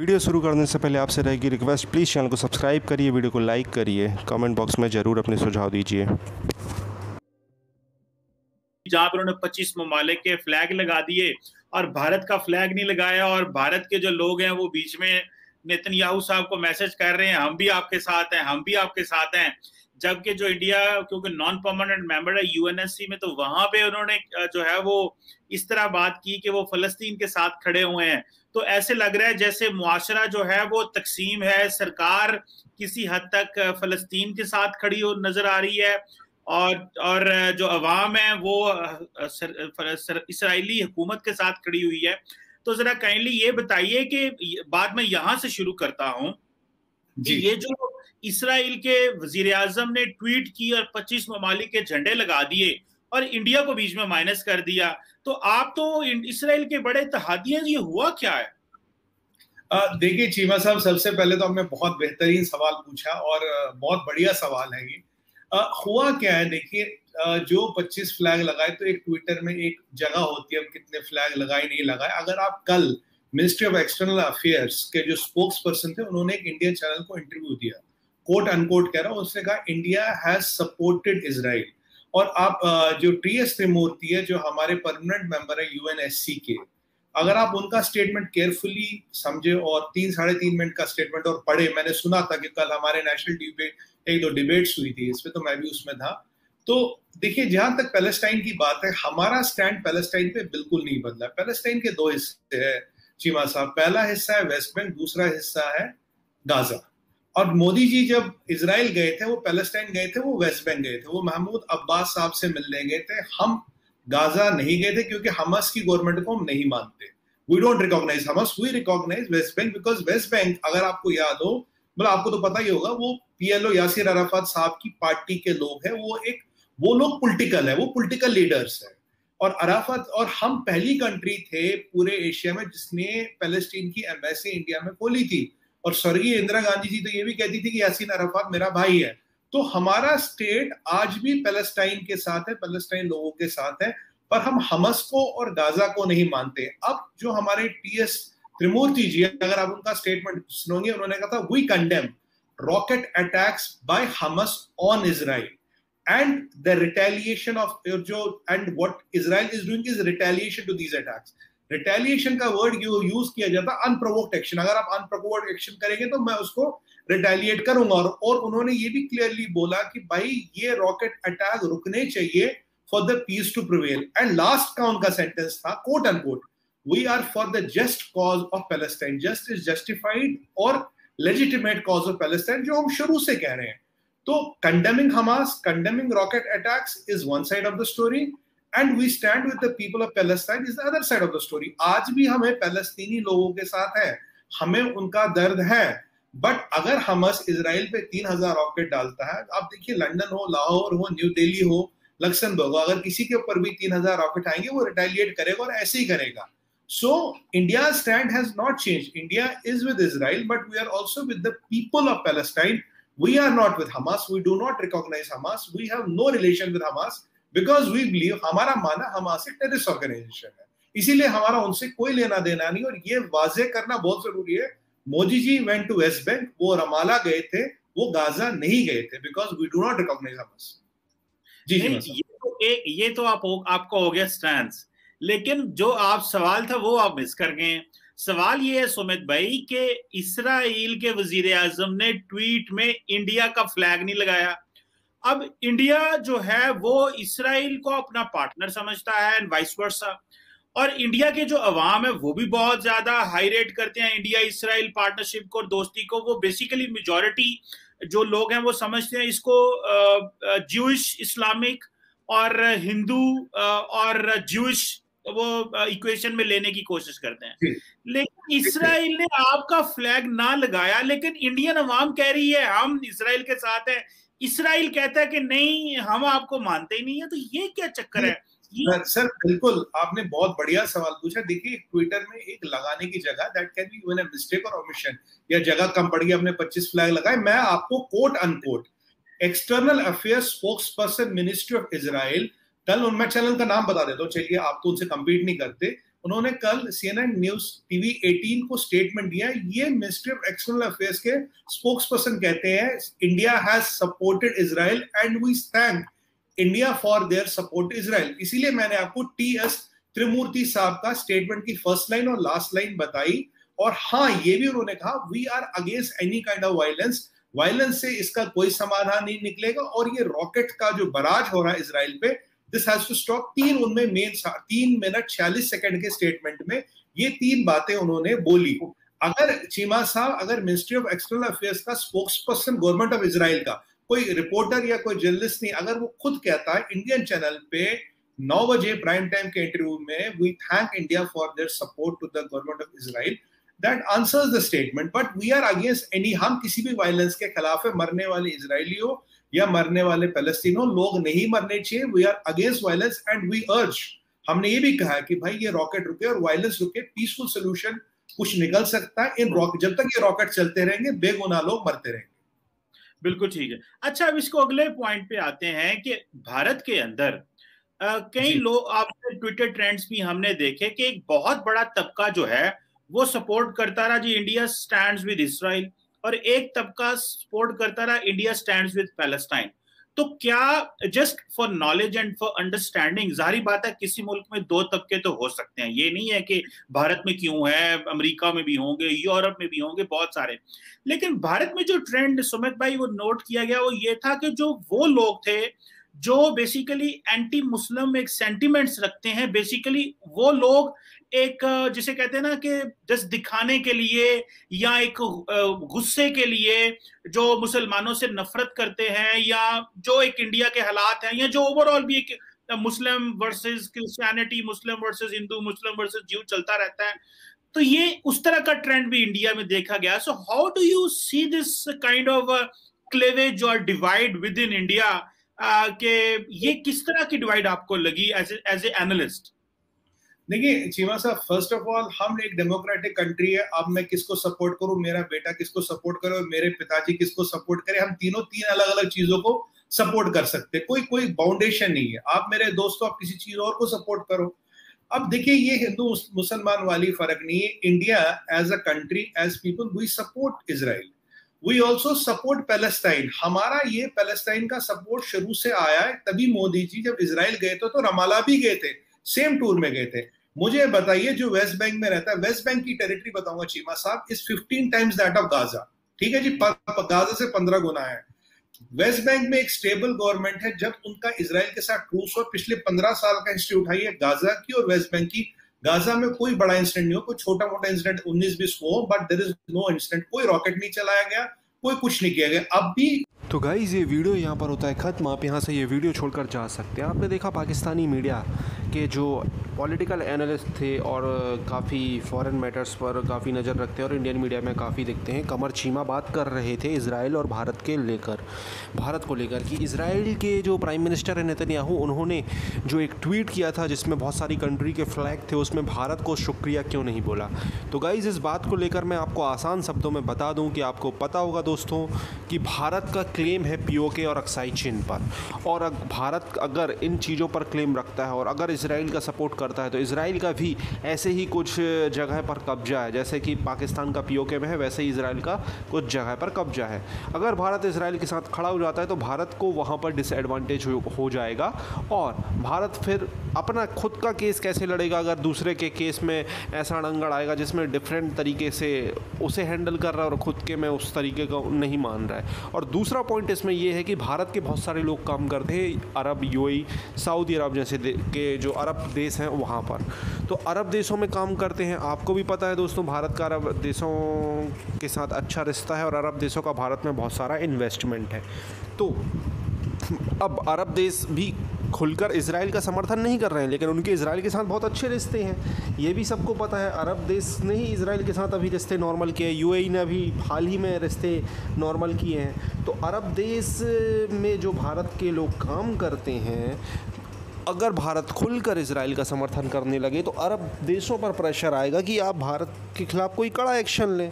Video शुरू करने से पहले आपसे रहेगी रिक्वेस्ट प्लीज़ चैनल को सब्सक्राइब करिए, वीडियो को लाइक करिए कमेंट बॉक्स में ज़रूर अपने सुझाव दीजिए। जहाँ पर उन्होंने 25 ममालिक के फ्लैग लगा दिए और भारत का फ्लैग नहीं लगाया और भारत के जो लोग हैं वो बीच में नेतन्याहू साहब को मैसेज कर रहे हैं, हम भी आपके साथ हैं, हम भी आपके साथ हैं। जबकि जो इंडिया क्योंकि नॉन परमानेंट मेंबर है यूएनएससी में तो वहाँ पे उन्होंने जो है वो इस तरह बात की कि वो फलस्तीन के साथ खड़े हुए हैं। तो ऐसे लग रहा है जैसे मुआशरा जो है वो तकसीम है सरकार किसी हद तक फलस्तीन के साथ खड़ी हो नज़र आ रही है और और जो अवाम है वो इसराइली हुकूमत के साथ खड़ी हुई है। तो जरा काइंडली ये बताइए कि बाद में यहाँ से शुरू करता हूँ ये जो इसराइल के वज़ीर आज़म ने ट्वीट की और 25 ममालिक के झंडे लगा दिए और इंडिया को बीच में माइनस कर दिया। तो आप तो इसराइल के बड़े इतिहादी ये हुआ क्या है? देखिए चीमा साहब सबसे पहले तो हमने बहुत बेहतरीन सवाल पूछा और बहुत बढ़िया सवाल है ये। आ, हुआ क्या है? देखिए जो 25 फ्लैग लगाए तो एक ट्विटर में एक जगह होती है कितने फ्लैग लगाए नहीं लगाए। अगर आप कल मिनिस्ट्री ऑफ़ एक्सटर्नल अफेयर्स के जो स्पोक्स पर्सन थे उन्होंने एक इंडियन चैनल को इंटरव्यू दिया। कोट अनकोट कह रहा हूँ, उसने कहा इंडिया हैज़ सपोर्टेड इसराइल और आप जो टी एस त्रिमूर्ति है, जो हमारे परमानेंट मेंबर है यूएनएससी के, अगर आप उनका स्टेटमेंट केयरफुली समझे और तीन, साढ़े तीन मिनट का स्टेटमेंट और पढ़े, मैंने सुना था कि कल हमारे नेशनल पे एक दो डिबेट्स हुई थी इसमें तो मैं भी उसमें था। तो देखिए, जहाँ तक पैलेस्टाइन की बात है, हमारा स्टैंड पैलेस्टाइन पे बिल्कुल नहीं बदला। पैलेस्टाइन के दो हिस्से है, चीमा साहब। पहला हिस्सा है वेस्ट बैंक दूसरा हिस्सा है गाजा और मोदी जी जब इसराइल गए थे, वो पैलेस्टाइन गए थे, वो वेस्ट बैंक गए थे, वो महमूद अब्बास साहब से मिलने गए थे। हम गाजा नहीं गए थे क्योंकि हमस की गवर्नमेंट को हम नहीं मानते। We don't recognise Hamas we recognise West Bank because West Bank, अगर आपको याद हो मतलब आपको तो पता ही होगा, वो पीएलओ यासिर अराफात साहब की पार्टी के लोग हैं, वो एक, वो लोग पॉलिटिकल है, वो पॉलिटिकल लीडर्स है। और अराफत, और हम पहली कंट्री थे पूरे एशिया में जिसने पैलेस्टीन की एम्बेसी इंडिया में खोली थी। और स्वर्गीय इंदिरा गांधी जी तो ये भी कहती थी कि यासीन अराफात मेरा भाई है। तो हमारा स्टेट आज भी पैलेस्टाइन के साथ है पैलेस्टाइन लोगों के साथ है, पर हम हमस को और गाजा को नहीं मानते। अब जो हमारे टी एस त्रिमूर्ति जी अगर आप उनका स्टेटमेंट सुनोगे, उन्होंने कहा था we condemn rocket attacks by Hamas on Israel and the retaliation of, जो and what Israel is doing is retaliation to these attacks. Retaliation का वर्ड यूज़ किया जाता अनप्रोवोक्ड एक्शन अगर आप अनप्रोवोक्ड एक्शन करेंगे तो मैं उसको रिटेलिएट करूँगा। और, और उन्होंने ये भी क्लियरली बोला कि भाई ये रॉकेट अटैक रुकने चाहिए for the peace to prevail and last का उनका सेंटेंस था quote end quote we are for the just cause of Palestine just is justified और लेजिटिमेट कॉज ऑफ़ पैलेस्टाइन जो हम शुरू से कह रहे हैं। तो condemning Hamas condemning rocket attacks is one side of the story, and we stand with the people of Palestine is the other side of the story आज भी हमें फेलस्तीनी लोगों के साथ है। हमें उनका दर्द है। बट अगर हमस इसराइल पे तीन हज़ार रॉकेट डालता है, आप देखिए लंडन हो लाहौर हो न्यू दिल्ली हो लक्सनबर्ग हो, अगर किसी के ऊपर भी तीन हज़ार रॉकेट आएँगे, वो रिटेलिएट करेगा और ऐसे ही करेगा। So India stand has not change India is with Israel but we are also with the people of Palestine we are not with Hamas we do not recognise Hamas we have no relation with Hamas because we believe हमारा माना Hamas एक terrorist organisation है। इसीलिए हमारा उनसे कोई लेना देना नहीं और ये वाजे करना बहुत ज़रूरी है। Modi ji went to West Bank वो रमाला गए थे वो गाजा नहीं गए थे because we do not recognise Hamas जी जी ये तो एक ये तो आप आपको हो गया स्टैंड लेकिन जो आप सवाल था वो आप मिस कर गए। सवाल ये है सुमित भाई कि इसराइल के वज़ीर आज़म ने ट्वीट में इंडिया का फ्लैग नहीं लगाया। अब इंडिया जो है वो इसराइल को अपना पार्टनर समझता है एंड वाइस वर्सा और इंडिया के जो अवाम है वो भी बहुत ज़्यादा हाई रेट करते हैं इंडिया इसराइल पार्टनरशिप को और दोस्ती को. वो बेसिकली मेजोरिटी जो लोग हैं वो समझते हैं इसको ज्यूश इस्लामिक और हिंदू और ज्यूश वो इक्वेशन में लेने की कोशिश करते हैं. लेकिन इसराइल ने आपका फ्लैग ना लगाया लेकिन इंडियन अवाम कह रही है हम इसराइल के साथ हैं इसराइल कहता है कि नहीं, हम आपको मानते ही नहीं है तो ये क्या चक्कर है? सर बिल्कुल, आपने बहुत बढ़िया सवाल पूछा। देखिए, ट्विटर में एक लगाने की जगह that can be one mistake और ओमिशन या जगह कम पड़ गई आपने 25 फ्लैग लगाए। मैं आपको quote unquote external affairs spokesperson ministry of Israel कल मैं चैनल का नाम बता देता हूँ। चलिए, आप तो उनसे कम्पीट नहीं करते। उन्होंने कल सीएनएन न्यूज़ टीवी 18 को स्टेटमेंट दिया ये मिनिस्ट्री ऑफ़ एक्सटर्नल अफेयर्स के स्पोक्स पर्सन कहते हैं India has supported Israel and we thank India for their support Israel इसीलिए मैंने आपको टी एस त्रिमूर्ति साहब का स्टेटमेंट की फ़र्स्ट लाइन और लास्ट लाइन बताई। और हाँ ये भी उन्होंने कहा we are against any kind of violence violence से इसका कोई समाधान नहीं निकलेगा और ये रॉकेट का जो बराज हो रहा है इसराइल पे दिस हैज़ टू स्टॉप तीन उनमें मेन तीन मिनट छियालीस सेकंड के स्टेटमेंट में ये तीन बातें उन्होंने बोली। अगर चीमा साहब, अगर मिनिस्ट्री ऑफ़ एक्सटर्नल अफेयर्स का spokesperson government of Israel का, कोई रिपोर्टर या कोई जर्नलिस्ट नहीं, अगर वो खुद कहता है इंडियन चैनल पे नौ बजे प्राइम टाइम के इंटरव्यू में we thank India for their support to the government of Israel that answers the statement but we are against any हम किसी भी वायलेंस के खिलाफ है, मरने वाले इसराइलियों या मरने वाले पैलेस्तीनों लोग नहीं मरने चाहिए। We are against violence and we urge हमने ये भी कहा कि भाई ये रॉकेट रुके और वायलेंस रुके पीसफुल सोल्यूशन कुछ निकल सकता है। इन रॉकेट जब तक ये रॉकेट चलते रहेंगे बेगुनाह लोग मरते रहेंगे। बिल्कुल ठीक है। अच्छा अब इसको अगले पॉइंट पे आते हैं कि भारत के अंदर कई लोग आपने ट्विटर ट्रेंड्स भी हमने देखे कि एक बहुत बड़ा तबका जो है वो सपोर्ट करता रहा। जी इंडिया स्टैंड्स विद इसराइल और एक तबका सपोर्ट करता रहा इंडिया स्टैंड्स विद पैलेस्टाइन तो क्या just for knowledge and for understanding जारी बात है किसी मुल्क में दो तबके तो हो सकते हैं। ये नहीं है कि भारत में क्यों है, अमेरिका में भी होंगे, यूरोप में भी होंगे, बहुत सारे। लेकिन भारत में जो ट्रेंड सुमित भाई, वो नोट किया गया, वो ये था कि जो वो लोग थे, जो बेसिकली एंटी मुस्लिम एक सेंटिमेंट्स रखते हैं बेसिकली वो लोग एक जिसे कहते हैं ना कि जस्ट दिखाने के लिए या एक गुस्से के लिए जो मुसलमानों से नफरत करते हैं या जो एक इंडिया के हालात हैं या जो ओवरऑल भी एक Muslim versus Christianity Muslim versus Hindu Muslim versus Jew चलता रहता है। तो ये उस तरह का ट्रेंड भी इंडिया में देखा गया। So how do you see this kind of cleavage और डिवाइड विद इन इंडिया के ये किस तरह की डिवाइड आपको लगी एज एज एनालिस्ट देखिए, चीमा साहब फ़र्स्ट ऑफ़ ऑल हम एक डेमोक्रेटिक कंट्री है, अब मैं किसको सपोर्ट करूँ, मेरा बेटा किसको सपोर्ट करे और मेरे पिताजी किसको सपोर्ट करे, हम तीनों तीन अलग अलग चीज़ों को सपोर्ट कर सकते कोई कोई बाउंडेशन नहीं है। आप मेरे दोस्तों, आप किसी चीज़ और को सपोर्ट करो। अब देखिए, ये हिंदू, मुसलमान वाली फ़र्क नहीं है। India as a country as people we support Israel we also support Palestine हमारा ये पैलेस्टाइन का सपोर्ट शुरू से आया है, तभी मोदी जी जब इसराइल गए थे तो रमाला भी गए थे। सेम टूर में गए थे। मुझे बताइए जो वेस्ट बैंक में रहता है वेस्ट बैंक की टेरिटरी बताऊँगा चीमा साहब is 15 times that of Gaza ठीक है जी गाजा से 15 गुना है। वेस्ट बैंक में एक स्टेबल गवर्नमेंट है, जब उनका इसराइल के साथ ट्रूस और पिछले 15 साल का हिस्ट्री उठाइए गाजा की और वेस्ट बैंक की। गाजा में कोई बड़ा इंसिडेंट नहीं हो, कोई छोटा मोटा इंसिडेंट उन्नीस बीस हो but there is no incident कोई रॉकेट नहीं चलाया गया, कोई कुछ नहीं किया गया। अब भी तो गाइज़ ये वीडियो यहाँ पर होता है ख़त्म। आप यहाँ से ये वीडियो छोड़कर जा सकते हैं। आपने देखा पाकिस्तानी मीडिया के जो पॉलिटिकल एनालिस्ट थे और काफ़ी फॉरेन मैटर्स पर काफ़ी नज़र रखते हैं और इंडियन मीडिया में काफ़ी देखते हैं, कमर चीमा बात कर रहे थे इसराइल और भारत के लेकर। भारत को लेकर कि इसराइल के जो प्राइम मिनिस्टर है नेतन्याहू, उन्होंने जो एक ट्वीट किया था जिसमें बहुत सारी कंट्री के फ्लैग थे, उसमें भारत को शुक्रिया क्यों नहीं बोला? तो गाइज़ इस बात को लेकर मैं आपको आसान शब्दों में बता दूँ कि आपको पता होगा दोस्तों कि भारत का क्लेम है पी और अक्साई चीन पर। और भारत अगर इन चीज़ों पर क्लेम रखता है और अगर इसराइल का सपोर्ट करता है तो इसराइल का भी ऐसे ही कुछ जगह पर कब्जा है। जैसे कि पाकिस्तान का पीओके में है, वैसे ही इसराइल का कुछ जगह पर कब्जा है। अगर भारत इसराइल के साथ खड़ा हो जाता है तो भारत को वहाँ पर डिसएडवांटेज हो जाएगा। और भारत फिर अपना खुद का केस कैसे लड़ेगा? अगर दूसरे के केस में ऐसा अड़ंगड़ आएगा जिसमें डिफरेंट तरीके से उसे हैंडल कर रहा है और ख़ुद के में उस तरीके का नहीं मान रहा है। और दूसरा पॉइंट इसमें यह है कि भारत के बहुत सारे लोग काम करते हैं, अरब, यूएई, सऊदी अरब जैसे के जो अरब देश हैं वहाँ पर। तो अरब देशों में काम करते हैं, आपको भी पता है दोस्तों, भारत का अरब देशों के साथ अच्छा रिश्ता है और अरब देशों का भारत में बहुत सारा इन्वेस्टमेंट है। तो अब अरब देश भी खुलकर इसराइल का समर्थन नहीं कर रहे हैं, लेकिन उनके इसराइल के साथ बहुत अच्छे रिश्ते हैं। ये भी सबको पता है, अरब देश ने ही इसराइल के साथ अभी रिश्ते नॉर्मल किए यूएई ने अभी हाल ही में रिश्ते नॉर्मल किए हैं। तो अरब देश में जो भारत के लोग काम करते हैं, अगर भारत खुलकर इसराइल का समर्थन करने लगे तो अरब देशों पर प्रेशर आएगा कि आप भारत के खिलाफ़ कोई कड़ा एक्शन लें।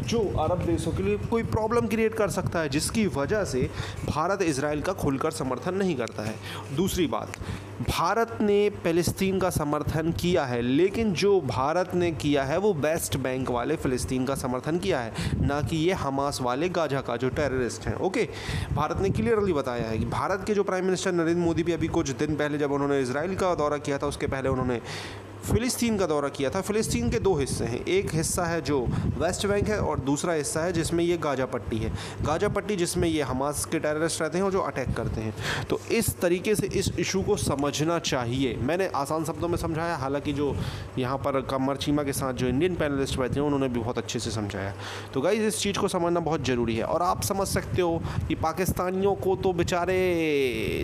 जो अरब देशों के लिए कोई प्रॉब्लम क्रिएट कर सकता है, जिसकी वजह से भारत इसराइल का खुलकर समर्थन नहीं करता है। दूसरी बात, भारत ने फ़लस्तीन का समर्थन किया है, लेकिन जो भारत ने किया है, वो वेस्ट बैंक वाले फ़लस्तीन का समर्थन किया है, ना कि ये हमास वाले गाजा का, जो टेररिस्ट हैं। ओके भारत ने क्लियरली बताया है कि भारत के जो प्राइम मिनिस्टर नरेंद्र मोदी भी अभी कुछ दिन पहले जब उन्होंने इसराइल का दौरा किया था, उसके पहले उन्होंने फ़िलिस्तीन का दौरा किया था। फ़िलिस्तीन के दो हिस्से हैं। एक हिस्सा है जो वेस्ट बैंक है और दूसरा हिस्सा है जिसमें ये गाजा पट्टी है। गाजा पट्टी जिसमें ये हमास के टेररिस्ट रहते हैं और जो अटैक करते हैं। तो इस तरीके से इस इशू को समझना चाहिए। मैंने आसान शब्दों में समझाया, हालाँकि जो यहाँ पर कमर चीमा के साथ जो इंडियन पैनलिस्ट बैठे हैं, उन्होंने भी बहुत अच्छे से समझाया। तो गाइज़ इस चीज़ को समझना बहुत ज़रूरी है। और आप समझ सकते हो कि पाकिस्तानियों को तो बेचारे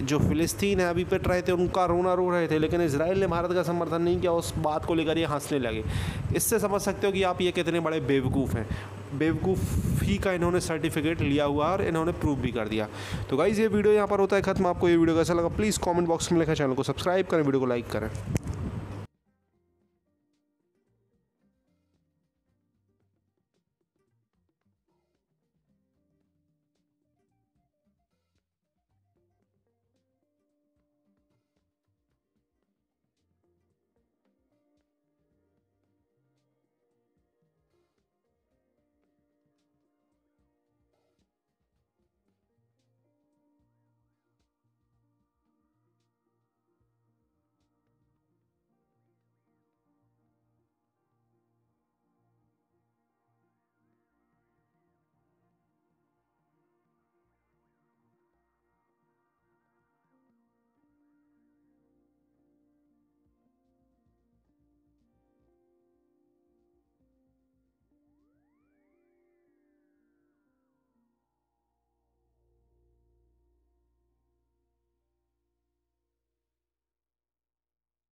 जो फ़िलिस्तीन है, अभी पिट रहे थे, उनका रोना रो रहे थे, लेकिन इसराइल ने भारत का समर्थन नहीं किया बात को लेकर ये हंसने लगे। इससे समझ सकते हो कि आप ये कितने बड़े बेवकूफ़ हैं। बेवकूफ़ी का इन्होंने सर्टिफिकेट लिया हुआ और इन्होंने प्रूफ भी कर दिया। तो गाइज़ ये वीडियो यहाँ पर होता है, खत्म। आपको ये वीडियो कैसा लगा प्लीज़ कॉमेंट बॉक्स में लिखा चैनल को सब्सक्राइब करें, वीडियो को लाइक करें।